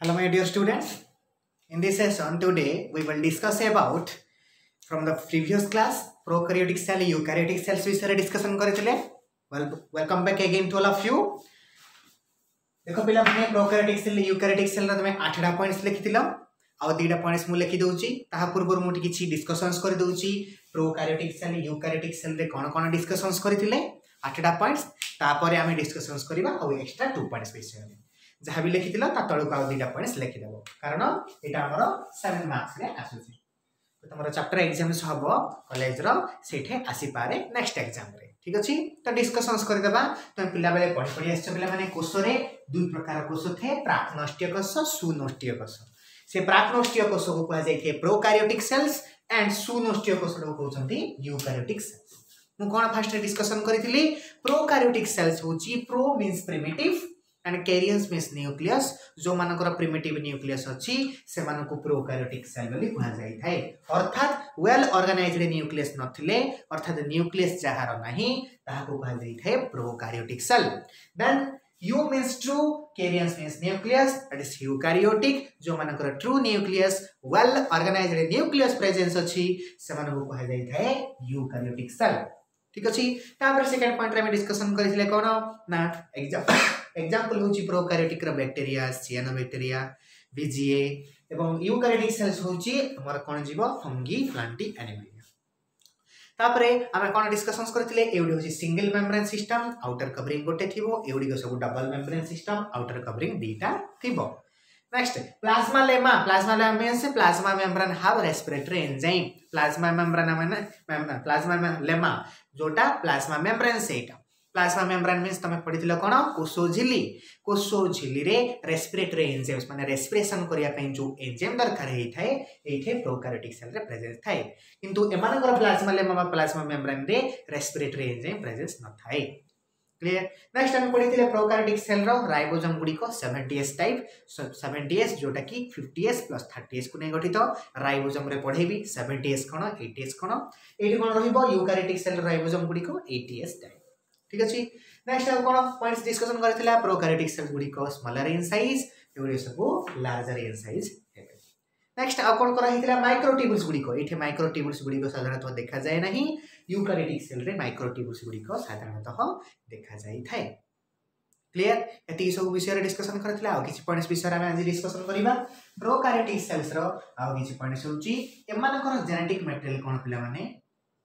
Hello, my dear students. In this session today, we will discuss about from the previous class prokaryotic cell, eukaryotic cells विषय discussion କରିଥିଲେ well welcome back again to all of you ଦେଖ ପିଲାମାନେ ପ୍ରୋକାରିଓଟିକ୍ cell eukaryotic ସେଲ୍ର ତମେ ଆଠଟା points ଲେଖିଥିଲ ଆଉ ଦୁଇଟା points ମୁଁ ଲେଖିଦେଉଛି ତାହା ପୂର୍ବରୁ ମୁଁ କିଛି ଡିସ୍କସନ୍ସ କରିଦେଉଛି ପ୍ରୋକାରିଓଟିକ୍ ସେଲ୍ ୟୁକାରିଓଟିକ୍ ସେଲ୍ରେ କ'ଣ କ'ଣ ଡିସ୍କସନ୍ସ କରିଥିଲେ ଆଠଟା ପଏଣ୍ଟସ୍ ତାପରେ ଆମେ ଡିସ୍କସନ୍ସ କରିବା ଆଉ ଏକ୍ସଟ୍ରା ଟୁ ପଏଣ୍ଟସ୍ ବିଷୟରେ ଯାହା ବି ଲେଖିଥିଲ ତା ତଳକୁ ଆଉ ଦୁଇଟା ପଏଣ୍ଟସ୍ ଲେଖିଦେବ କାରଣ ଏଇଟା ଆମର ସେଭେନ୍ ମାର୍କସରେ ଆସୁଛି ତମର ଚାପ୍ଟର ଏକ୍ଜାମ୍ସ ହବ କଲେଜର ସେଇଠି ଆସିପାରେ ନେକ୍ସଟ ଏକ୍ଜାମ୍ରେ ঠিক ଅଛି ତ ଡିସ୍କସନ୍ସ କରିଦେବା ତମେ ପିଲାବେଳେ ପଢ଼ି ପଢ଼ି ଆସିଛ ପିଲାମାନେ କୋଷରେ ଦୁଇ ପ୍ରକାର କୋଷ ଥାଏ ପ୍ରାକ୍ ନଷ୍ଟୀୟ କୋଷ ସୁନଷ୍ଟୀୟ କୋଷ ସେ ପ୍ରାକ୍ ନଷ୍ଟୀୟ କୋଷକୁ କୁହାଯାଇଥାଏ ପ୍ରୋକାରିଓଟିକ୍ ସେଲ୍ସ ଆଣ୍ଡ ସୁନଷ୍ଟୀୟ କୋଷଟାକୁ କହୁଛନ୍ତି ୟୁକାରିଓଟିକ୍ ସେଲ୍ସ ମୁଁ କ'ଣ ଫାଷ୍ଟରେ ଡିସ୍କସନ୍ କରିଥିଲି ପ୍ରୋକାରିଓଟିକ୍ ସେଲ୍ସ ହେଉଛି pro means primitive and karyons means nucleus जो मान प्रिमेटिव न्यूक्लियस अच्छी, से प्रोकायोटिक सेल बोली कहुए अर्थात व्वेल अर्गानाइज्ड न्यूक्लियस नथिले, अर्थात न्यूक्लियस जार ना कहुए prokaryotic cell the eu means true karyons means nucleus that is eukaryotic जो मान true nucleus well organised nucleus presence अच्छी, से कहुए यूकारियोटिक सेल ठीक अच्छे? सेकेंड पॉइंट डिस्कसन करें कौन? ना एक्जाम ଏକ୍ଜାମ୍ପଲ୍ ହେଉଛି ପ୍ରୋକାରିଓଟିକ୍ର ବ୍ୟାକ୍ଟେରିଆ ସିଆନୋ ବ୍ୟାକ୍ଟେରିଆ ଭିଜିଏ ଏବଂ ୟୁକାରିଓଟିକ୍ ସେଲ୍ସ ହେଉଛି ଆମର କ'ଣ ଯିବ ଫଙ୍ଗି ପ୍ଲାଣ୍ଟି ଆନିମାଲିଆ ତାପରେ ଆମେ କ'ଣ ଡିସ୍କସନ୍ସ କରିଥିଲେ ଏଗୁଡ଼ି ହେଉଛି single membrane system outer covering ଗୋଟେ ଥିବ ଏଗୁଡ଼ିକ ସବୁ double membrane system outer covering ଦୁଇଟା ଥିବ Next, plasma lemma. Plasma lemma means plasma membrane have respiratory enzyme. Plasma membrane ମାନେ plasma lemma जोटा plasma membrane ସେଇଟା ପ୍ଲାଜମା ମେମ୍ବ୍ରାନ୍ ମିନ୍ସ ତମେ ପଢ଼ିଥିଲ କ'ଣ କୋଷ ଝିଲି କୋଷ ଝିଲିରେ ରେସ୍ପିରେଟରୀ ଏନ୍ଜେମ୍ସ ମାନେ ରେସ୍ପିରେସନ୍ କରିବା ପାଇଁ ଯେଉଁ ଏନ୍ଜେମ୍ ଦରକାର ହେଇଥାଏ ଏଇଠି ପ୍ରୋକାରିଓଟିକ୍ ସେଲ୍ରେ ପ୍ରେଜେନ୍ସ ଥାଏ କିନ୍ତୁ ଏମାନଙ୍କର ପ୍ଲାଜମା ଲେମା ବା ପ୍ଲାଜମା ମେମ୍ବ୍ରାନ୍ରେ ରେସ୍ପିରେଟରୀ ଏନ୍ଜେମ୍ ପ୍ରେଜେନ୍ସ ନଥାଏ क्लियर नेक्स्ट हम पढ़ी prokaryotic cell ribosome गुड़िक seventy S type seventy S जोटा कि fifty S plus thirty S को नहीं गठित राइबोजोम पढ़ेबी सेवेन्टी एस कौन एटी एस कौन ये कौन eukaryotic cell ribosome गुड़िक eighty S type ठीक अच्छे नेक्स्ट कौन पॉइंट डिस्कसन कर प्रोकारेटिक सेल्स गुड़िक स्मलर इन सैज एगुड़ी सब लार्जर इन सैज नेक्स्ट आउ कौन कर माइक्रोटिबुल्स गुड़िक ये माइक्रोटिबुल्स गुड़िक साधारणतः देखा जाए ना युकारेटिक सेल माइक्रोटिबुल्स गुड़िक साधारणतः देखा जाए क्लीयर ये सब विषय डिस्कसन कर पॉइंट्स विषय में आज सेल्स रो कि पॉइंट्स हूँ एम जेनेटिक मेटेरियाल कौन पे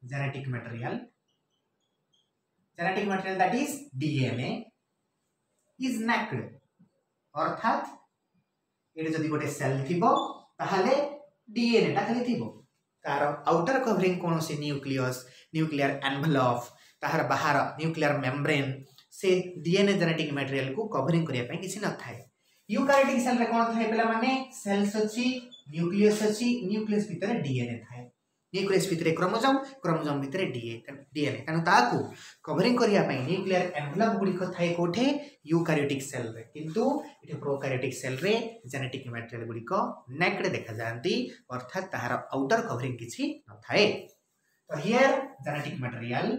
genetic material Genetic material that is DNA is knacked. অর্থাৎ এটা যদি গোটে সেল থিব তাহলে ডিএনএটা খালি থিব তার আউটার কভরিং কোণী নিউক্লিয়স নিউক্লিয়ার এনভেলপ তাহার বাহার নিউক্লিয়ার মেমব্রেন সে ডিএনএ জেনেটিক ম্যাটেরিয়াল কু কভরিং করিয়া পাই কিছু নথায় ইউকারিটিক সেল রে কোন থাই পিলা মানে সেলস অছি নিউক্লিয়াস অছি নিউক্লিয়াস ভিতরে ডিএনএ থায় न्यूक्लियस भितर क्रोमोजोम क्रोमोजोम भितर डीए डीएनए तेणु ताकू कभरिंग करिया पई न्यूक्लियर एनवेलप गुड़िक थाए कोठे यूकारियोटिक सेल रे किंतु एठी प्रोकारियोटिक सेल रे जेनेटिक मटेरियल गुड़िक नेक्ड देखा जांती अर्थात ताहार आउटर कभरिंग किछि न थाए तो here genetic material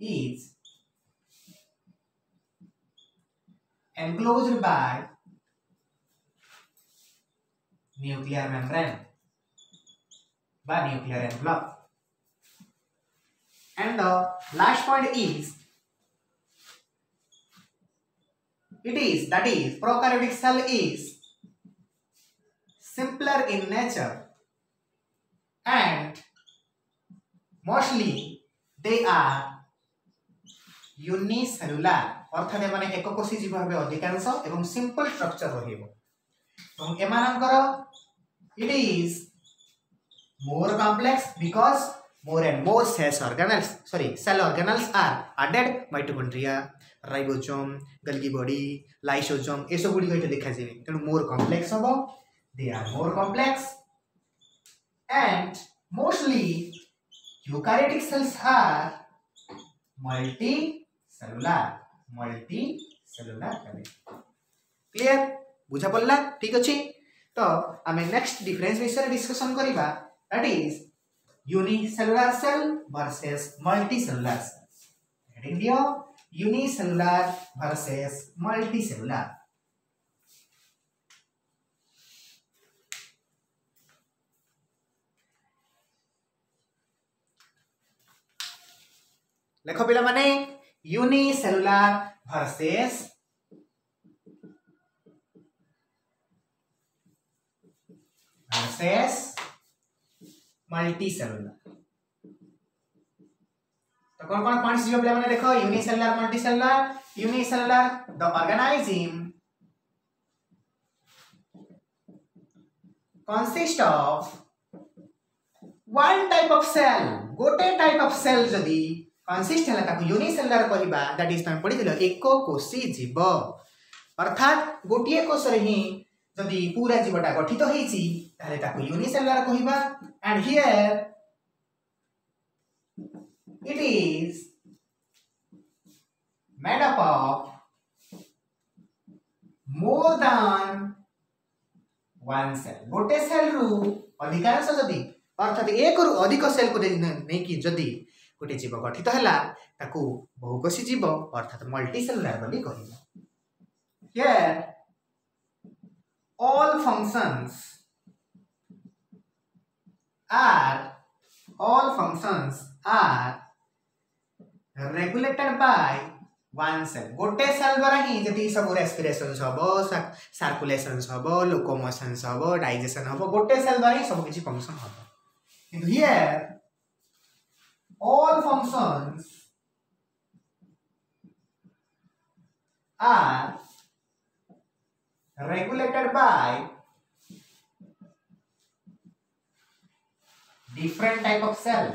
is enclosed by nuclear membrane by nuclear envelope. And the last point is it is that is prokaryotic cell is simpler in nature and mostly they are unicellular অর্থাৎ এমানে এককোষী জীব ভাবে অধিকাংশ এবং simple structure রহিব तो M it is more complex because more and more cells organelles sorry cell organelles are added mitochondria ribosome Golgi body lysosome ए सब गुडी कइते देखा जेबे तनो मोर कॉम्प्लेक्स होबो they are more complex and mostly eukaryotic cells are multicellular multicellular clear বুঝা পড়লা ঠিক আছে তো আমি নেক্সট ডিফরেন্স বিষয়ে ডিসকসন করিবা that is unicellular cell versus multicellular cell heading দিও ইউনিসেলুলার ভার্সেস মাল্টিসেলুলার লেখ পিলা মানে ইউনিসেলুলার ভার্সেস versus मल्टीसेलुलर तो कौन कौन पॉइंट्स जो बोले देखो? Unicellular multicellular unicellular the organism consist of one type of cell, गोटे type of cell जदि consist है ताको unicellular कहिबा that is तमे पढिदिलो एको कोषी जीव। अर्थात, गोटिए कोष रे ही जदि पूरा जीवटा गठित तो होईची ताले ताको यूनिसेलुलर कहबा and here it is made up of more than one cell. गोटे सेल रु अधिकांश जदि अर्थात एक रु अधिक सेल को नहीं कि जदि गोटे जीव गठित है बहुकोशी जीव अर्थात मल्टीसेलुलार बोली कहला here, all functions are, all functions are regulated by one cell. गोटे सेल द्वारा ही जति सब रेस्पिरेशन हबो सर्कुलेशन हबो लोकोमोशन हबो डाइजेशन हबो गोटे सेल द्वारा ही सब किछि फ़ंक्शन हबो किंतु here all functions are regulated by different type of cell.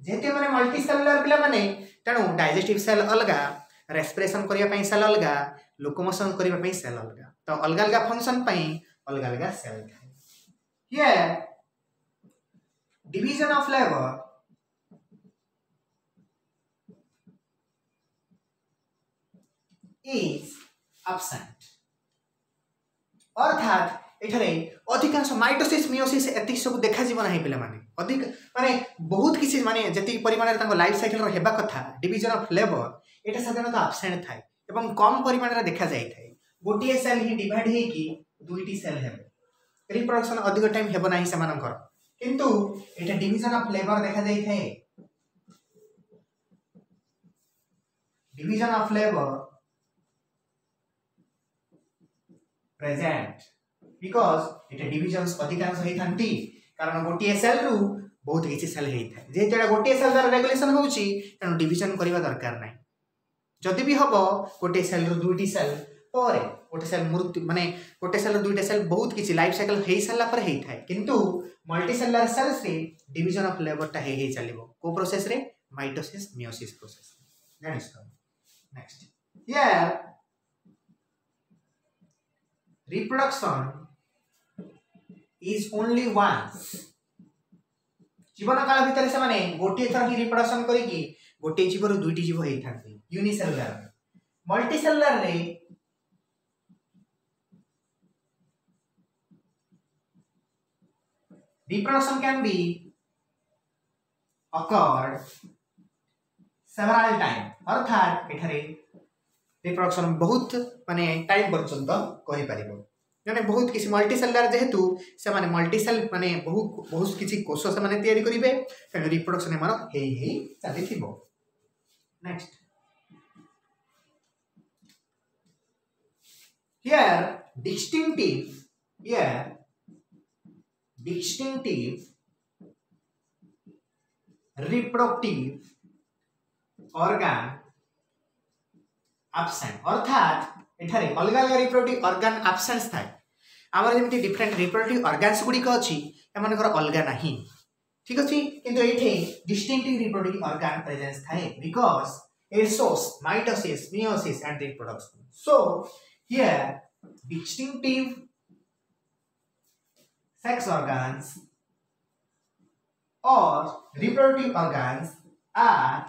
जेते माने मल्टी सेलुलर पिला माने तेणु डाइजेस्टिव सेल अलगा रेस्पिरेशन करिया पई सेल अलगा लोकोमोशन करिया पई सेल अलगा तो अलगा अलगा फ़ंक्शन पई अलगा अलगा सेल थाए here division of labor. Is absent. अर्थात ये अधिकांश माइटोसी मिओसी एत सब देखा ना पे अधिक मानते बहुत किसी मानते जी परिमाण लाइफ सैकेल होगा कथ डिजन अफ लेबर यहाँ साधारण आबसेंट थाए कम परिमाण में देखा जाए गोटे सेल ही डिड हो दुईट सेल हो रिप्रडक्शन अधिक टाइम होबना से किंतु यहाँ डिजन अफ लेबर देखा जाए division of labour present because ଏଠି divisions ଅଧିକାଂଶ ହେଇଥାନ୍ତି କାରଣ ଗୋଟିଏ ସେଲ୍ ରୁ ବହୁତ କିଛି ସେଲ୍ ହେଇଥାଏ ଯେହେତୁ ଏଟା ଗୋଟିଏ ସେଲ୍ ଦ୍ୱାରା ରେଗୁଲେସନ୍ ହେଉଛି ତେଣୁ ଡିଭିଜନ୍ କରିବା ଦରକାର ନାହିଁ ଯଦି ବି ହେବ ଗୋଟିଏ ସେଲ୍ରୁ ଦୁଇଟି ସେଲ୍ ପରେ ଗୋଟେ ସେଲ୍ ମୃତ୍ୟୁ ମାନେ ଗୋଟେ ସେଲ୍ରୁ ଦୁଇଟା ସେଲ୍ ବହୁତ କିଛି ଲାଇଫ୍ ସାଇକେଲ୍ ହେଇସାରିଲା ପରେ ହେଇଥାଏ କିନ୍ତୁ ମଲ୍ଟି ସେଲ୍ଲାର ସେଲ୍ସରେ ଡିଭିଜନ୍ ଅଫ୍ ଲେବର୍ଟା ହେଇ ହେଇ ଚାଲିବ କେଉଁ ପ୍ରୋସେସ୍ରେ ମାଇଟୋସିସ୍ ମିଓସିସ୍ ପ୍ରୋସେସ୍ ଜାଣିଛ next here reproduction is only once. जीवन काल भितर से माने गोटे थर की रिप्रोडक्शन करी की गोटे जीव रु दुईटी जीव हेई थांती यूनिसेलुलर मल्टीसेलुलर रे reproduction can be occurred several time अर्थात एठारे रिप्रोडक्शन बहुत माने टाइम पर्यंत कहि परिबो जन बहुत किसी मल्टसेलर जेहेतु से मल्टसेल मानने बहु बहुत किसी कोष से करेंगे तेनालीराम रिप्रडक्शन एमर है चलत next here distinctive reproductive organ आबसे अर्थात अलग अलग रिप्रोडक्टिव ऑर्गन थाए ଆମର ଯେମିତି ଡିଫରେଣ୍ଟ ରିପ୍ରୋଡକ୍ଟିଭ ଅର୍ଗାନ୍ସ ଗୁଡ଼ିକ ଅଛି ଏମାନଙ୍କର ଅଲଗା ନାହିଁ ଠିକ ଅଛି କିନ୍ତୁ ଏଇଠି ଡିଷ୍ଟିଂକ୍ଟିଭ ରିପ୍ରୋଡକ୍ଟିଭ ଅର୍ଗାନ ପ୍ରେଜେନ୍ସ ଥାଏ because it shows mitosis meiosis and reproduction so here distinctive sex organs or reproductive organs are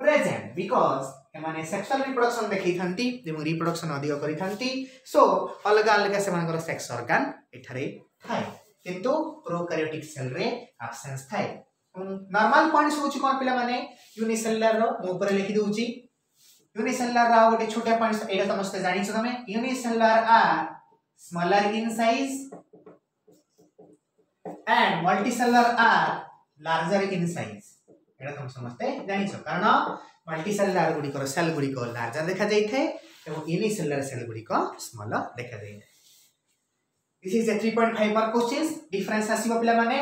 present because এমানে সেক্সুয়াল রিপ্রোডকশন দেখাইথান্তি এবং রিপ্রোডকশন অধিক করিথান্তি সো অলগা অলগা সেমানকৰ সেক্স অর্গান এঠারে থাকে কিন্তু প্রোকারিওটিক সেল রে অ্যাবসেন্স থাকে নর্মাল পয়েন্টস হচ্ছে কোন পিলা মানে ইউনিসেলুলার র মু উপরে লিখি দউচি ইউনিসেলুলার রা গোটে ছোট পয়েন্টস এটা সমস্ত জানিছো তুমি ইউনিসেলুলার আর smaller in size and multicellular are larger in size এটা তুমি সমস্ত জানিছো কারণ कारण मल्टीसेलुलर गुडी को सेल गुडी को लार्जर देखा जाई थे एवं यूनिसेलुलर सेल गुडी को स्मॉलर देखा जाई थे this is a 3.5 mark questions difference ଆସିବ ପିଲାମାନେ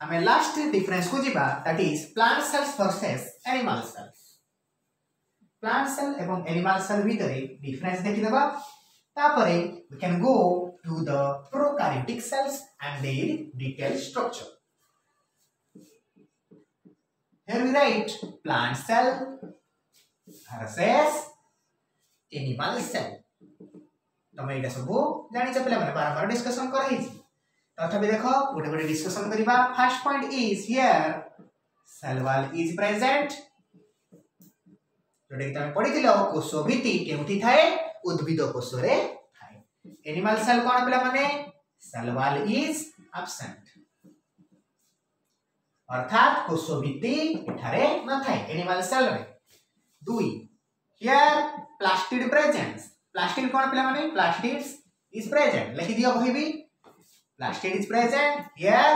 ଆମେ ଲାଷ୍ଟ ଡିଫରେନ୍ସ କୁ ଯିବା that is plant cells versus animal cells plant cell ଏବଂ animal cell ଭିତରେ ଡିଫରେନ୍ସ ଦେଖିଦେବା ତାପରେ we can go to the prokaryotic cells and their detailed structure here we write plant cell versus animal cell ତମେ ଏଇଟା ସବୁ ଜାଣିଛ ପିଲାମାନେ ବାରମ୍ବାର ଡିସ୍କସନ କରାହେଇଛି ତଥାପି ଦେଖ ଗୋଟେ ଗୋଟେ ଡିସ୍କସନ କରିବା first point is here cell wall is present ଯୋଉଟାକି ତମେ ପଢିଥିଲ କୋଷ ଭିତ୍ତି କେଉଁଠି ଥାଏ ଉଦ୍ଭିଦ କୋଷରେ ଥାଏ ଏନିମାଲ ସେଲ୍ କ'ଣ ପିଲାମାନେ ସେଲ୍ ୱାଲ୍ ଇଜ ଆବସେଣ୍ଟ অর্থাৎ কোষবৃত্তি এখানে না থাকে এনিমাল সেলরে দুই হিয়ার প্লাস্টিড প্রেজেন্স প্লাস্টিড কোন পিলা মানে প্লাস্টিড ইজ প্রেজেন্ট লিখি দিও বহি B plastid is present here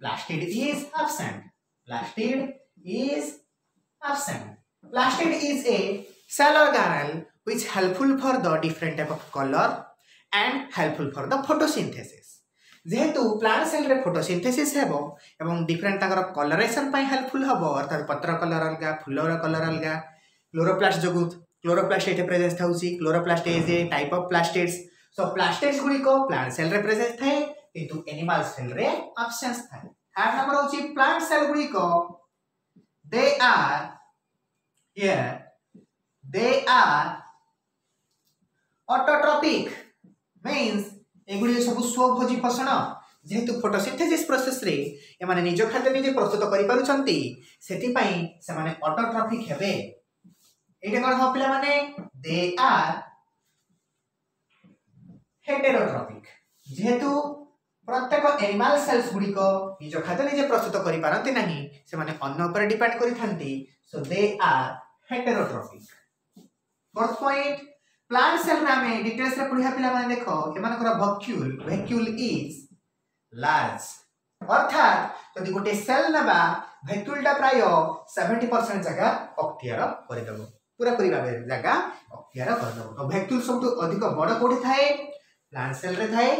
plastid is absent plastid is absent plastid is a cellular gargle which helpful for the different type of color and helpful for the photosynthesis जेहेतु plant cell रे photosynthesis हे एवं different तर कलरेसन helpful हम अर्थात पत्र colour अलग फुलर कलर अलग क्लोरोप्लास्ट जो क्लोरोप्लास्ट ये प्रेजेन्स था chloroplast is a type of plastids so plastids गुड़िक plant cell रे प्रेजेन्स था कि एनिमाल सेल रे अबसेन्स था थर्ड नंबर हूँ plant cell गुड़िक they are they are autotrophic means এগুলি সব স্বভোজী পোষণ যেহেতু ফটোসিন্থেসিস প্রসেসরে এমানে নিজ খাদ্য নিজে প্রস্তুত করিপারুচার সেপাই সে অটোট্রফিক হবে এইটা কোণ হব পিলা মানে দে আর হেটেরোট্রফিক যেহেতু প্রত্যেক এনিমাল সেলস গুড়িক নিজ খাদ্য নিজে প্রস্তুত করিপারতি না সে অন্য উপরে ডিপেন্ড করে থাকে so they are heterotrophic fourth point plant cell না আমি ডিটেলস রে পড়িয়া পিলা মানে দেখো এমানকর ভকিউল ভ্যাকিউল ইজ লার্জ অর্থাৎ যদি গোটে সেল নেবা ভ্যাকিউলটা প্রায় সেভেন্টি পরসেন্ট জায়গা অক্তিয়ার করেদেব পুরাপুরি ভাবে জায়গা অক্তিয়ার করেদেব তো ভ্যাকিউল সবুঠু অধিক বড় কোটি থাকে প্লান্ট সেল রে থাকে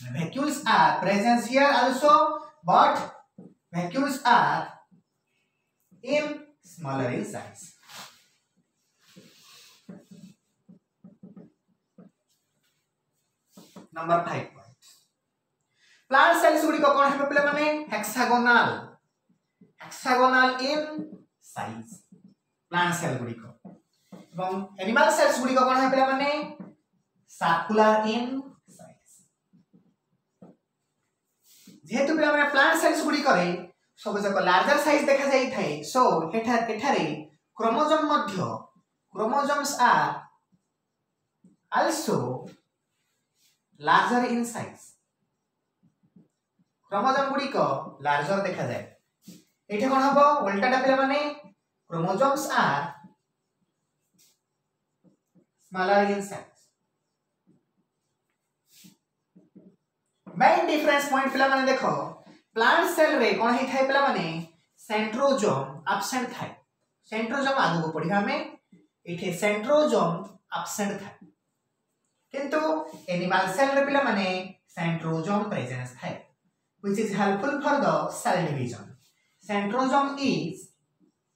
vacuoles are presence here also but vacuoles are in smaller in size number five point plant cells ଗୁଡ଼ିକ କ'ଣ ହେବ ପିଲାମାନେ hexagonal hexagonal in size plant cell ଗୁଡ଼ିକ ଏବଂ ଆନିମାଲ ସେଲ୍ସ ଗୁଡ଼ିକ କ'ଣ ହେବ ପିଲାମାନେ ସାର୍କୁଲାର ଇନ୍ ସାଇଜ୍ ଯେହେତୁ ପିଲାମାନେ ପ୍ଲାଣ୍ଟ ସେଲ୍ସ ଗୁଡ଼ିକରେ ସବୁଯାକ ଲାର୍ଜର ସାଇଜ୍ ଦେଖାଯାଇଥାଏ ସୋ ଏଠାରେ କ୍ରୋମୋଜମ୍ ମଧ୍ୟ chromosomes are also larger in size chromosome গুড়িক larger দেখা যায় এটি কোণ হব উল্টাটা পিলা মানে chromosomes are smaller in size main difference point पिला माने देखो प्लांट सेल रे कोन हे थाई पिला माने सेंट्रोजोम एब्सेंट थाई सेंट्रोजोम आगु को पढिया हमें एठे सेंट्रोजोम एब्सेंट थाई किंतु एनिमल सेल रे पिला माने सेंट्रोजोम प्रेजेंस थाय which is helpful for the cell division centrosome is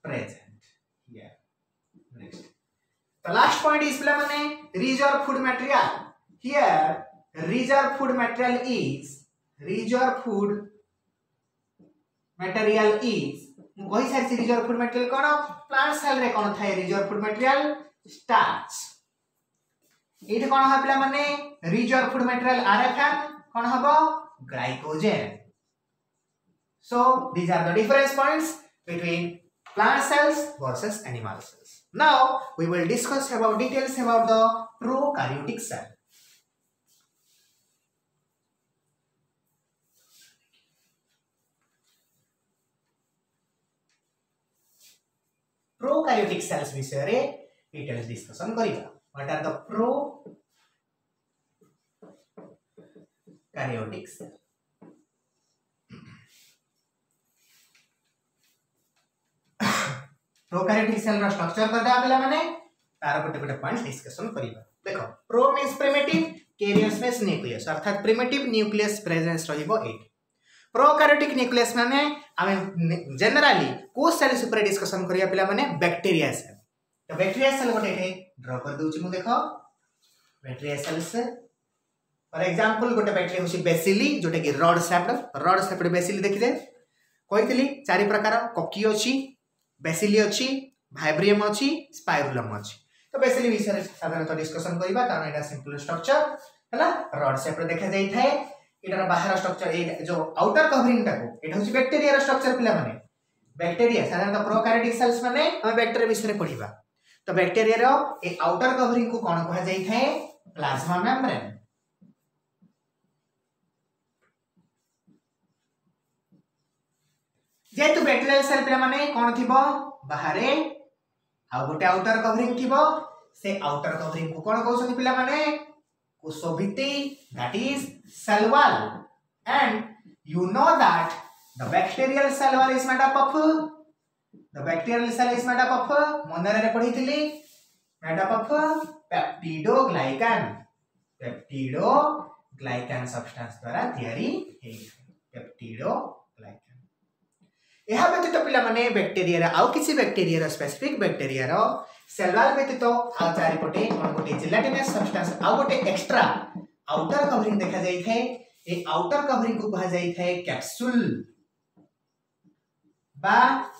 present The last point is Plamane, reserve food material. Here, reserve food material is, reserve food material is, ମୁଁ କହି ସାରିଛି reserve food material କ'ଣ plant ସେଲ୍ରେ କ'ଣ ଥାଏ reserve food material starch ଏଇଠି କ'ଣ ହେବ ପିଲାମାନେ rich or food material RFM କ'ଣ ହେବ glycogen so these are the difference points between plant cells versus animal cells now we will discuss about details about the prokaryotic cell prokaryotic cells ବିଷୟରେ details discussion କରିବା करिबा what are the pro cell prokaryotic structure करदा पिला माने तार गोटे गोटे point discussion करिबा देखो pro means primitive carrier space nucleus अर्थात प्रिमिटिव न्यूक्लियस प्रेजेंस रहिबो एट प्रोकैरियोटिक न्यूक्लियस माने आमे जनरली को सेल्स ऊपर डिस्कशन करिया पिला माने बैक्टीरिया सेल तो भेट्रिएसल गोटे ड्र करदे मुझे देख। भेट्रिएसल्स फर एक्जामपल गोटे बैटरी हूँ बेसिली जोटा कि rod shaped rod shaped bacilli देखिदे कही चार प्रकार ककी अच्छी बेसिली अच्छी भाइब्रियम अच्छी स्पाइरुलम अच्छी तो बेसिली विषय साधारणतः डिस्कसन करवा कारण यहाँ सिंपल स्ट्रक्चर है रड सेप्ड देखा जाए यार बाहर स्ट्रक्चर जो आउटर कवरिंग बैक्टेरिया स्ट्रक्चर पे बैक्टेरिया साधारणतः प्रोकारेटिक सेल्स मैंने बैक्टेरिया विषय पढ़ा तो बैक्टेरिया ए आउटर कवरिंग को कौन कह प्लाज्मा मेम्ब्रेन जेहेतु बैक्टेरियल सेल पे माने कौन थी बाहर आ गोटे आउटर कवरिंग थी से आउटर कवरिंग को कौन कहते पे मैंने कुशोभिति that is cell wall and you know that the bacterial cell wall is made up of The bacterial cell is made up of मोनरे पढ़ीथिली made up of peptidoglycan peptidoglycan substance द्वारा तैयारी हे peptidoglycan ଏହା ବ୍ୟତୀତ ପିଲାମାନେ ବ୍ୟାକ୍ଟେରିଆର ଆଉ କିଛି ବ୍ୟାକ୍ଟେରିଆର ସ୍ପେସିଫିକ୍ ବ୍ୟାକ୍ଟେରିଆର ସେଲୱାଲ ବ୍ୟତୀତ ଆଉ ଚାରିପଟେ କ'ଣ ଗୋଟେ ଜିଲାଟିନସ୍ ସବଷ୍ଟାନ୍ସ ଆଉ ଗୋଟେ ଏକ୍ସଟ୍ରା ଆଉଟର କଭରିଂ ଦେଖାଯାଇଥାଏ ଏ ଆଉଟର କଭରିଂକୁ କୁହାଯାଇଥାଏ କ୍ୟାପସୁଲ୍ बा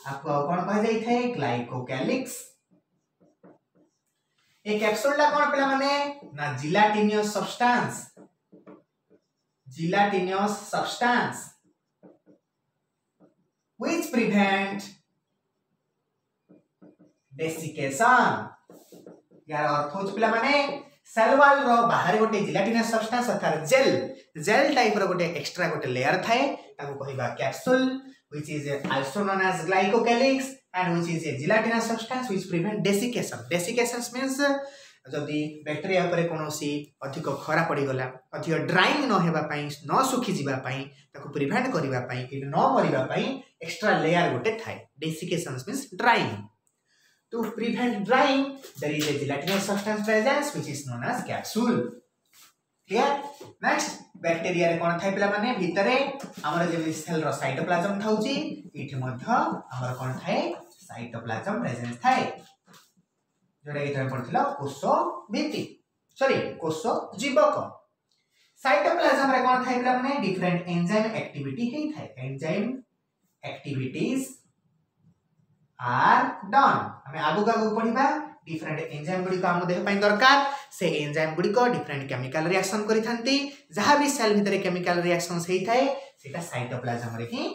आपको ଆଉ କ'ଣ କୁହାଯାଇଥାଏ ଗ୍ଲାଇକୋକାଲିକ୍ସ ଏ କ୍ୟାପସୁଲଟା କ'ଣ ପିଲାମାନେ ନା gelatinous substance gelatinous substance which prevent desiccation यार अर्थ होच पिला माने ସାଲୱାଲ ର ବାହାରେ ଗୋଟେ ଜିଲାଟିନସ୍ ସବଷ୍ଟାନ୍ସ ଅର୍ଥାତ୍ ଜେଲ୍ ଜେଲ୍ ଟାଇପ୍ ର ଗୋଟେ ଏକ୍ସଟ୍ରା ଗୋଟେ ଲେୟାର ଥାଏ ତାକୁ କହିବା capsule which is also known as glycocalyx and which is a gelatinous substance which prevent desiccation desiccation means ଯଦି ବ୍ୟାକ୍ଟେରିଆ ଉପରେ କୌଣସି ଅଧିକ ଖରା ପଡ଼ିଗଲା ଅଧିକ ଡ୍ରାଇଂ ନ ହେବା ପାଇଁ ନ ଶୁଖିଯିବା ପାଇଁ ତାକୁ ପ୍ରିଭେଣ୍ଟ କରିବା ପାଇଁ ନ ମରିବା ପାଇଁ ଏକ୍ସଟ୍ରା ଲେୟାର ଗୋଟେ ଥାଏ desiccations means drying To prevent drying, there is a gelatinous substance presence which is known as capsule. clear next bacteria रे कोन थाई पिला माने भितरे हमर जे सेल रो साइटोप्लाज्म थाउची इठे मध्य हमर कोन थाए साइटोप्लाज्म प्रेजेंट थाए जोडा इथाय पडथिला कोष भिति सॉरी कोष जीवक साइटोप्लाज्म रे कोन थाई पिला माने डिफरेंट एंजाइम एक्टिविटी हे थाए एंजाइम एक्टिविटीज़ आर डन हमें आगु का आगु पढ़िबा डिफरेन्ट एंजाइम गुड़िक आम देह दरकार से एंजाइम गुड़िक डिफरेन्ट केमिकाल रिएक्शन करि जहाँ भी सेल भितर केमिकाल रिएक्शन होता है सेटा साइटोप्लाज्म रे ही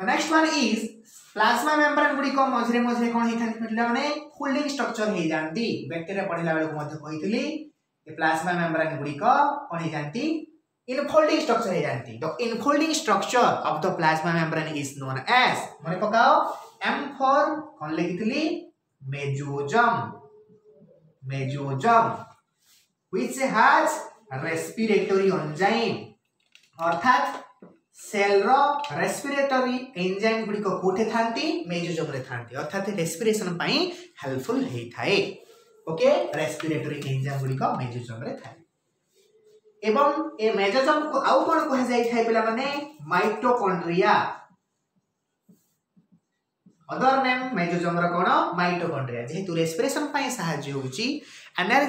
next one is plasma membrane गुड़िक मझे मझे कौन होता माने फोल्डिंग स्ट्रक्चर हो जाती बैक्टेरिया पढ़ला बेलू कही प्लाज्मा मेम्ब्रेन गुड़िक कौन जाती Infolding structure है जानती The infolding structure of the plasma membrane is known as मने पकाओ M for कौन लिखितली mejozoum mejozoum which has respiratory enzyme অর্থাৎ সেলর রেসপিরেটরি এনজাইম গুড়ি কোটে থাকে মেজোজোমে থাকে অর্থাৎ রেসপিরেসন পাই হেল্পফুল হয়ে থাকে ওকে রেসপিরেটরি এনজাইম গুড়ি মেজোজোমে থাকে এবং এ মেজোজোম কু আউ কোন কুহযাই থাকে পিলা মানে মাইটোকন্ড্রিয়া अदर नेम मेजोजर कौन माइटोकंड्रिया जेहेतु रेस्पिरेसन साजी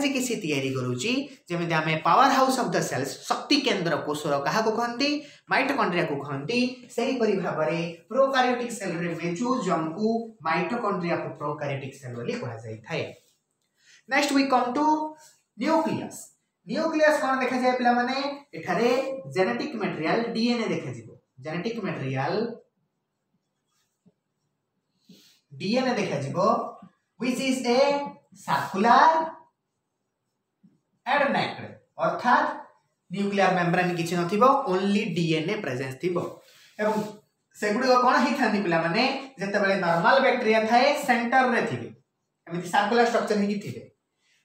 किसी तैयारी करमें power house of the cells शक्ति केन्द्र कोशर क्या कहते माइटोकंड्रिया को कहते हीपर भाव में प्रोकारिटिक सेल मेजोजम को माइटोकंड्रिया को प्रोकारिटिक सेल बोली कहुए next we come to nucleus nucleus कौन देखा जाए पे जेनेटिक मेटेरियाल डीएनए देखा जेनेटिक मेटेरियाल যাব জেনেটিক ম্যাটেরিয়াল ডিএনএ দেখা যাব which is a circular adnect অর্থাৎ নিউক্লিয়ার মেমব্রেন কিছু নথিব ওনলি ডিএনএ প্রেজেন্স থিব এবং ସେଗୁଡ଼ିକ କ'ଣ ହେଇଥାନ୍ତି ପିଲାମାନେ ଯେତେବେଳେ ନର୍ମାଲ ବ୍ୟାକ୍ଟେରିଆ ଥାଏ ସେଣ୍ଟରରେ ଥିବେ ଏମିତି ସାର୍କୁଲାର ଷ୍ଟ୍ରକ୍ଚର ହେଇକି ଥିବେ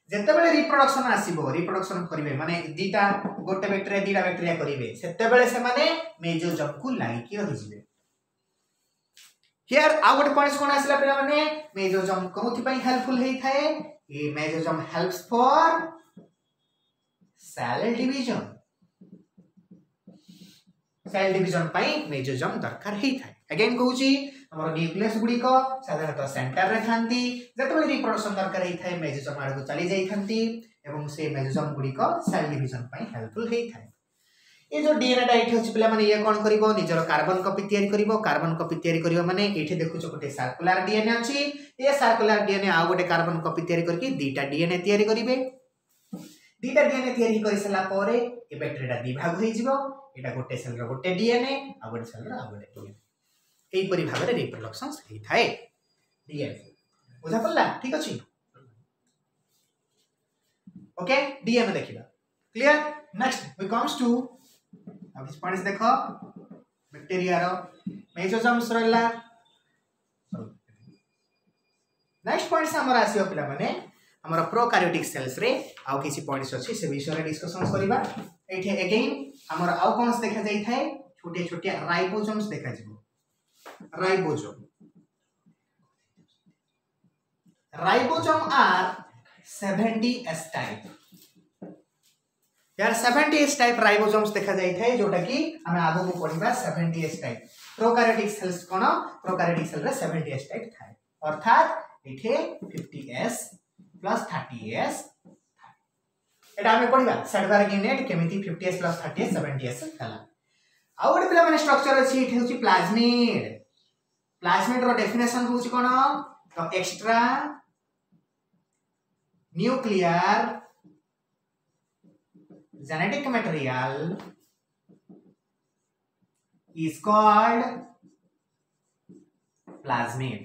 ଯେତେବେଳେ ରିପ୍ରଡକ୍ସନ ଆସିବ ରିପ୍ରଡକ୍ସନ କରିବେ ମାନେ ଦିଟା ଗୋଟେ ବ୍ୟାକ୍ଟେରିଆ ଦିଟା ବ୍ୟାକ୍ଟେରିଆ କରିବେ ସେତେବେଳେ ସେମାନେ ମେଜୋଜମକୁ ଲାଗିକି ରହିଯିବେ ହିୟର ଆଉ ଗୋଟେ ପଏଣ୍ଟ କ'ଣ ଆସିଲା ପିଲାମାନେ ମେଜୋଜମ କୋଉଥିପାଇଁ ହେଲ୍ପଫୁଲ ହେଇଥାଏ ଏ mesosome helps for cell division cell division ପାଇଁ ମେଜୋଜମ ଦରକାର ହେଇଥାଏ अगेन कहूची ଆମର ନ୍ୟୁକ୍ଲିୟସ୍ ଗୁଡ଼ିକ ସାଧାରଣତଃ ସେଣ୍ଟରରେ ଥାନ୍ତି ଯେତେବେଳେ ରିପ୍ରଡକ୍ସନ ଦରକାର ହେଇଥାଏ ମେଜୋଜମ ଆଡ଼କୁ ଚାଲି ଯାଇଥାନ୍ତି ଏବଂ ସେ ମେଜୋଜମ ଗୁଡ଼ିକ ସେଲ୍ ଡିଭିଜନ ପାଇଁ ହେଲ୍ପଫୁଲ ହେଇଥାଏ ଏ ଯେଉଁ ଡିଏନ୍ଏଟା ଏଇଠି ଅଛି ପିଲାମାନେ ଇଏ କ'ଣ କରିବ ନିଜର କାର୍ବନ କପି ତିଆରି କରିବ କାର୍ବନ କପି ତିଆରି କରିବ ମାନେ ଏଇଠି ଦେଖୁଛ ଗୋଟେ ସାର୍କୁଲାର ଡିଏନ୍ଏ ଅଛି ଏ ସାର୍କୁଲାର ଡିଏନ୍ଏ ଆଉ ଗୋଟେ କାର୍ବନ କପି ତିଆରି କରିକି ଦୁଇଟା ଡିଏନ୍ଏ ତିଆରି କରିବେ ଦୁଇଟା ଡିଏନ୍ଏ ତିଆରି କରିସାରିଲା ପରେ ଏବେ ଏଠିଟା ବିଭାଗ ହେଇଯିବ ଏଇଟା ଗୋଟେ ସେଲ୍ର ଗୋଟେ ଡିଏନ୍ଏ ଆଉ ଗୋଟେ ସେଲ୍ର ଆଉ ଗୋଟେ ଡିଏନ୍ଏ ଏହିପରି ଭାବରେ ରିପ୍ରଡକ୍ସନ୍ସ ହେଇଥାଏ ଡିଏନ୍ଏ ବୁଝା ପଡ଼ିଲା ଠିକ୍ ଅଛି ଓକେ ଡିଏନ୍ଏ ଦେଖିବା clear next we comes to points देखो। बैक्टीरिया रो मेसोजोम्स नेक्स्ट पॉइंट्स हमर आसीओ पिला माने हमर सेल्स रे, आउ किसी पॉइंट्स अछि से विषय रे डिस्कशन करबा। एठे अगेन हमर आउ कोनस देखा जाई थाए छोटे छोटे राइबोसोम्स देखा जिवो ribosome. Ribosome are 70 S type. यार, 70s टाइप राइबोसोम्स देखा जाइए जोटा कि आम आगक पढ़ा 70s टाइप प्रोकार्योटिक सेल्स कोन? प्रोकार्योटिक सेल रे 70s टाइप थाए अर्थात ये फिफ्टी एस प्लस 30s एटा पढ़ा सेट बार सेडबार्ग यूनिट केमिति 50s प्लस 30s 70s हला आउ गोटे पिला माने स्ट्रक्चर अछि एठे होछि प्लाज्मिड प्लाज्मिड रो डेफिनेशन होछि कोन? तो extra nuclear genetic material is called plasmid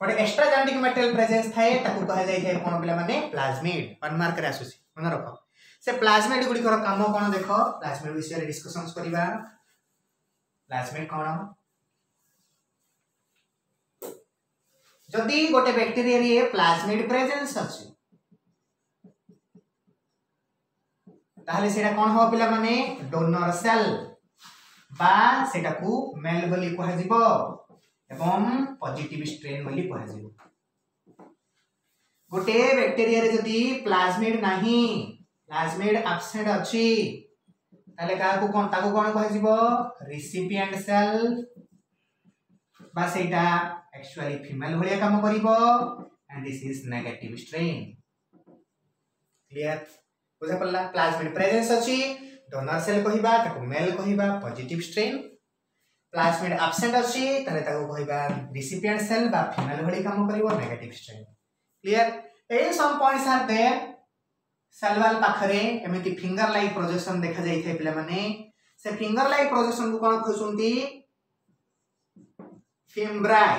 ଗୋଟେ ଏକ୍ସଟ୍ରା ଜେନେଟିକ୍ ମେଟେରିଆଲ ପ୍ରେଜେନ୍ସ ଥାଏ ତାକୁ କୁହାଯାଇଥାଏ କ'ଣ ପିଲାମାନେ ପ୍ଲାଜମିଡ୍ ୱାନ୍ ମାର୍କରେ ଆସୁଛି ମନେ ରଖ ସେ ପ୍ଲାଜମିଡ୍ ଗୁଡ଼ିକର କାମ କ'ଣ ଦେଖ ପ୍ଲାଜମିଡ୍ ବିଷୟରେ ଡିସ୍କସନ୍ସ କରିବା ପ୍ଲାଜମିଡ୍ କ'ଣ ଯଦି ଗୋଟେ ବ୍ୟାକ୍ଟେରିଆରେ ପ୍ଲାଜମିଡ୍ ପ୍ରେଜେନ୍ସ ଅଛି তাহলে সেটা কোন হব পিলা মানে ডোনর সেল বা সেটাকু মেল বলি কুহযিব এবং পজিটিভ স্ট্রেন বলি কুহযিব গোটে ব্যাকটেরিয়া রে যদি প্লাজমিড নাহি প্লাজমিড অ্যাবসেন্ট অছি তাহলে কাহাকু কোন তাকু কোন কুহযিব রিসিপিয়েন্ট সেল বা সেটা অ্যাকচুয়ালি ফিমেল ভলিয়া কাম করিব and this is negative strain clear बुझा पड़ा प्लाजमेट प्रेजेन्स अच्छी डोनर सेल कह मेल कह पजिट स्ट्रेन प्लाजमेट आबसेंट अच्छी कह रिपिए सेल फिमेल भाई कम करेगेट स्ट्रेन क्लीयर ये सब पॉइंट सार दे सेलवाल पाखे एमती फिंगर लाइक प्रोजेक्शन देखा जाए पे से फिंगर लाइक प्रोजेक्शन को कौन खोजुं फिम्राइ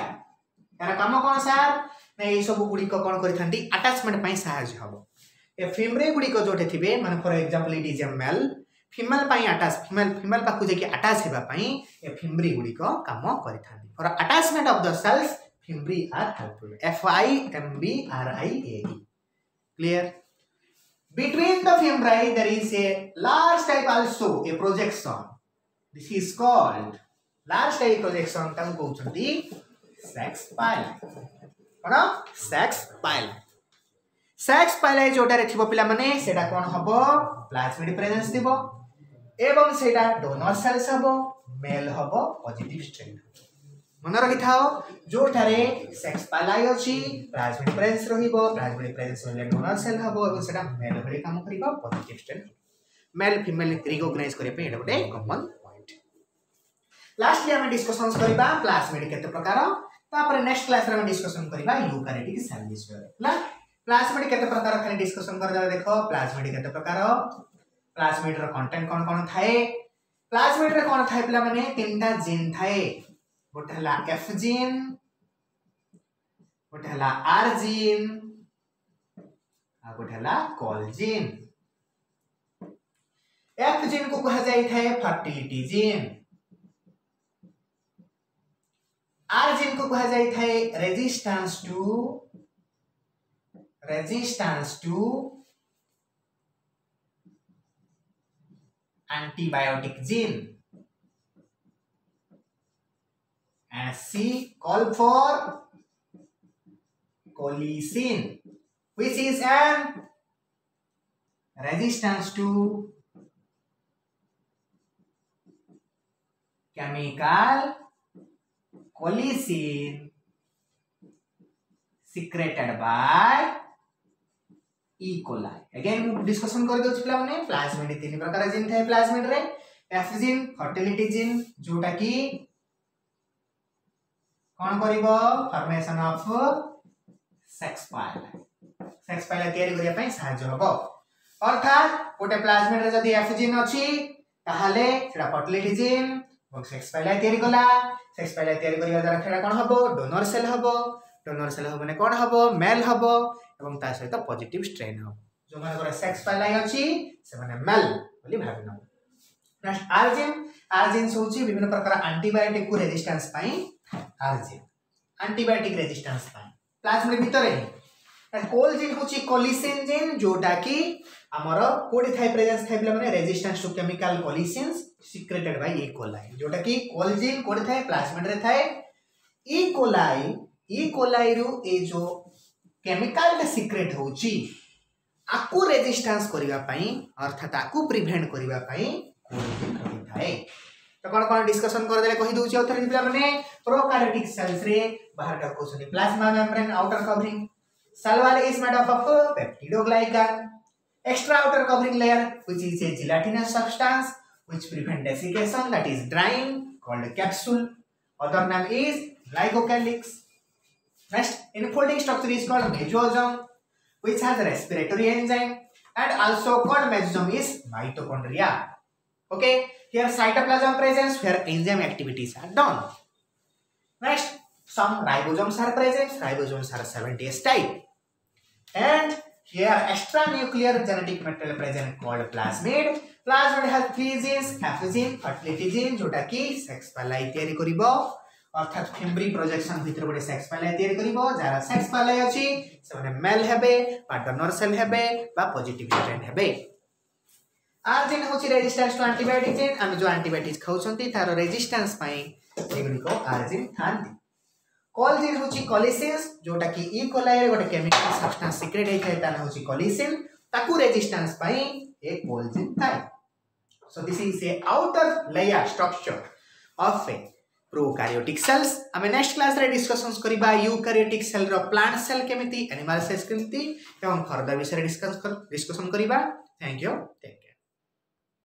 यार कम कौन सार सब गुड़िक कौन करें आटाचमेंट ए फिम्रे गुड़िक जोटे थे मनकर example it is a male female attach female female पाक जा आटाच होगापी ए गुड़िक कम कर attachment of the cells fimbriae are helpful F I M B R I A clear between the fimbriae there is a large type also a projection this is called large type projection कौन sex pili कौन sex pile sex pile ଯୋଉଟାରେ ଥିବ ପିଲାମାନେ ସେଟା କ'ଣ ହବ plasmid presence ଥିବ ଏବଂ ସେଇଟା ଡୋନର ସେଲ୍ସ ହବ ମେଲ୍ ହବ ପଜିଟିଭ ଷ୍ଟ୍ରେନ୍ ହବ ମନେ ରଖିଥାଅ ଯୋଉଠାରେ ସେକ୍ସ ପାଲାଇ ଅଛି ପ୍ଲାଜମିଡ୍ ପ୍ରେଜେନ୍ସ ରହିବ ପ୍ଲାଜମିଡ୍ ପ୍ରେଜେନ୍ସ ରହିଲେ ଡୋନର ସେଲ୍ ହେବ ଏବଂ ସେଟା ମେଲ୍ ଭଳି କାମ କରିବ positive state male female recognize କରିବା ପାଇଁ ଏଇଟା ଗୋଟେ କମନ୍ ପଏଣ୍ଟ ଲାଷ୍ଟଲି ଆମେ ଡିସ୍କସନ୍ସ କରିବା ପ୍ଲାଜମିଡ୍ କେତେ ପ୍ରକାର ତାପରେ ନେକ୍ସଟ କ୍ଲାସରେ ଆମେ ଡିସ୍କସନ୍ କରିବା ୟୁକାରିଟିକ୍ ସେଲ୍ ବିଷୟରେ ହେଲା ପ୍ଲାଜମିଡ୍ କେତେ ପ୍ରକାର ଖାଲି ଡିସ୍କସନ୍ କରିଦେଲେ ଦେଖ ପ୍ଲାଜମିଡ୍ କେତେ ପ୍ରକାର ପ୍ଲାଜମିଡ୍ର କଣ୍ଟେଣ୍ଟ କ'ଣ କ'ଣ ଥାଏ ପ୍ଲାଜମିଡ୍ରେ କ'ଣ ଥାଏ ପିଲାମାନେ ତିନିଟା ଜିନ୍ ଥାଏ ଗୋଟେ ହେଲା ଏଫ୍ ଜିନ୍ ଗୋଟେ ହେଲା ଆର୍ ଜିନ୍ ଆଉ ଗୋଟେ ହେଲା କଲ୍ ଜିନ୍ ଏଫ୍ ଜିନ୍ କୁ କୁହାଯାଇଥାଏ ଫର୍ଟିଲିଟି ଜିନ୍ ଆର୍ ଜିନ୍ କୁ କୁହାଯାଇଥାଏ resistance to resistance to antibiotic gene. And C call for colicin, which is an resistance to chemical colicin secreted by E coli again ମୁଁ ଡିସ୍କସନ୍ କରିଦେଉଛି ପିଲାମାନେ ପ୍ଲାଜମେଟ୍ ତିନି ପ୍ରକାର ଜିନ୍ ଥାଏ ପ୍ଲାଜମେଟ୍ରେ ଏଫ୍ ଜିନ୍ ଫର୍ଟିଲିଟି ଜିନ୍ ଯେଉଁଟାକି କ'ଣ କରିବ formation of sex pili sex pili ତିଆରି କରିବା ପାଇଁ ସାହାଯ୍ୟ ହେବ ଅର୍ଥାତ୍ ଗୋଟେ ପ୍ଲାଜମେଟ୍ରେ ଯଦି ଏଫ୍ ଜିନ୍ ଅଛି ତାହେଲେ ସେଟା ଫର୍ଟିଲିଟି ଜିନ୍ ଏବଂ ସେକ୍ସ ପାଇଲା ତିଆରି କଲା ସେକ୍ସ ପାଇଲା ତିଆରି କରିବା ଦ୍ୱାରା ସେଟା କ'ଣ ହେବ ଡୋନର ସେଲ୍ ହେବ ଡୋନର ସେଲ୍ ହେବ ମାନେ କ'ଣ ହେବ ମେଲ୍ ହେବ মানে কোন হবো মেল হবো এবং তা সহিত পজিটিভ স্ট্রেন হবো ଯୋଉମାନଙ୍କର ସେକ୍ସ ପାଇଲାଇ ଅଛି ସେମାନେ ମେଲ୍ ବୋଲି ଭାବି ନେବ ନେକ୍ସଟ ଆର୍ଜିନ୍ ଆର୍ଜିନ୍ସ ହେଉଛି ବିଭିନ୍ନ ପ୍ରକାର ଆଣ୍ଟିବାୟୋଟିକକୁ ରେଜିଷ୍ଟାନ୍ସ ପାଇଁ ଆର୍ଜିନ୍ ଆଣ୍ଟିବାୟୋଟିକ ରେଜିଷ୍ଟାନ୍ସ ପାଇଁ ପ୍ଲାଜମିଡ୍ ଭିତରେ କୋଲ୍ ଜିନ୍ ହେଉଛି କୋଲିସିନ୍ ଜିନ୍ ଯୋଉଟାକି ଆମର କୋଉଠି ଥାଏ ପ୍ରେଜେନ୍ସ ଥାଏ ପିଲାମାନେ resistance to chemical colicins secreted by E coli ଯୋଉଟାକି କୋଲ୍ ଜିନ୍ କୋଉଠି ଥାଏ ପ୍ଲାଜମିଡ୍ରେ ଥାଏ ଇ କୋଲାଇ ଇ କୋଲାଇରୁ ଏ ଯୋଉ କେମିକାଲଟା ସିକ୍ରେଟ୍ ହେଉଛି ଆକୁ ରେଜିଷ୍ଟାନ୍ସ କରିବା ପାଇଁ ଅର୍ଥାତ୍ ଆକୁ ପ୍ରିଭେଣ୍ଟ କରିବା ପାଇଁ କୋଲିଜିନ୍ ରହିଥାଏ ତ କ'ଣ କ'ଣ ଡିସ୍କସନ୍ କରିଦେଲେ କହିଦେଉଛି ଆଉ ଥରେ ପିଲାମାନେ ପ୍ରୋକାରିଓଟିକ୍ ସେଲ୍ସରେ ବାହାରଟା କହୁଛନ୍ତି plasma membrane outer covering cell wall is made up of peptidoglycan extra outer covering layer which is a gelatinous substance which prevent desiccation that is drying called capsule other name is glycocalyx Next, infolding structure is called mesosome, which has respiratory enzyme and also called mesosome is mitochondria. Okay, here cytoplasm presence where enzyme activities are done. Next, some ribosomes are present, ribosomes are 70S type. And here extranuclear genetic material present called plasmid. Plasmid has three genes, haplogene, fertility gene, যেটা কি sex পালাই अर्थात फेम्ब्री projection भितर गोटे sex पालाई तयारी करिवो Zara sex pili अछि सेमाने male बा डोनर सेल हेबे बा पॉजिटिव स्ट्रेन हेबे आर जेन होछि रेजिस्टेंस टू एंटीबायोटिक जेन हम जो एंटीबायोटिक्स खाउछंती तार रेजिस्टेंस आर जेन थांती कॉल जीन होची कोलिसिन्स जोटा कि ई कोलाई रे गोटे केमिकल सब्सटेंस सीक्रेट हेइ थाए ताना होची कोलिसिन ताकू रेजिस्टेंस एक कॉल जीन थाए so this is a outer layer structure of a prokaryotic cells आम नेक्स्ट क्लास रे डिस्कशंस करबा यूकारियोटिक सेल रो प्लांट सेल केमिति एनिमल सेल्स केमिति एवं फर्दर विषय डिस्कस डिस्कशन करबा थैंक यू